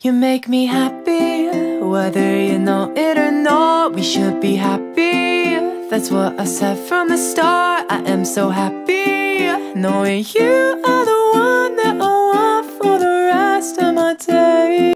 You make me happy, whether you know it or not. We should be happy. That's what I said from the start. I am so happy knowing you.